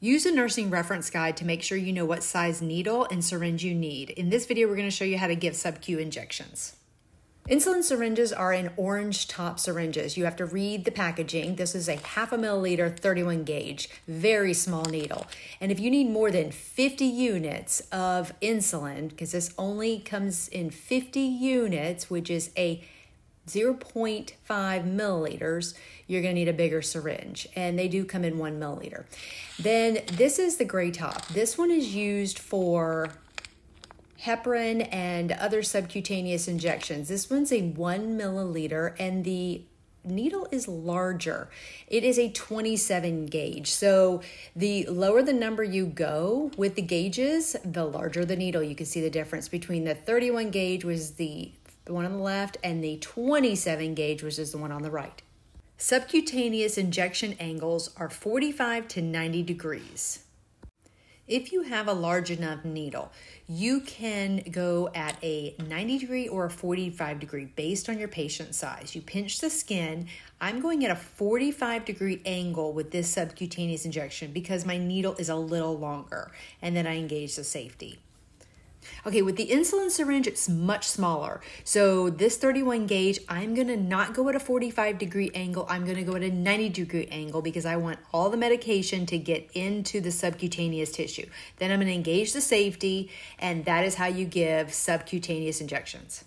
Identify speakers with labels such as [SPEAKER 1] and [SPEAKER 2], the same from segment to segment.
[SPEAKER 1] Use a nursing reference guide to make sure you know what size needle and syringe you need. In this video, we're going to show you how to give sub-Q injections. Insulin syringes are in orange top syringes. You have to read the packaging. This is a half a milliliter 31 gauge, very small needle. And if you need more than 50 units of insulin, because this only comes in 50 units, which is a 0.5 milliliters, you're going to need a bigger syringe. And they do come in one milliliter. Then this is the gray top. This one is used for heparin and other subcutaneous injections. This one's a one milliliter and the needle is larger. It is a 27 gauge. So the lower the number you go with the gauges, the larger the needle. You can see the difference between the 31 gauge was the the one on the left, and the 27 gauge, which is the one on the right. Subcutaneous injection angles are 45 to 90 degrees. If you have a large enough needle, you can go at a 90 degree or a 45 degree based on your patient size. You pinch the skin. I'm going at a 45 degree angle with this subcutaneous injection because my needle is a little longer, and then I engage the safety. Okay, with the insulin syringe, it's much smaller. So this 31 gauge, I'm gonna not go at a 45 degree angle. I'm gonna go at a 90 degree angle because I want all the medication to get into the subcutaneous tissue. Then I'm gonna engage the safety, and that is how you give subcutaneous injections.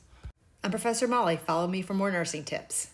[SPEAKER 1] I'm Professor Mollie. Follow me for more nursing tips.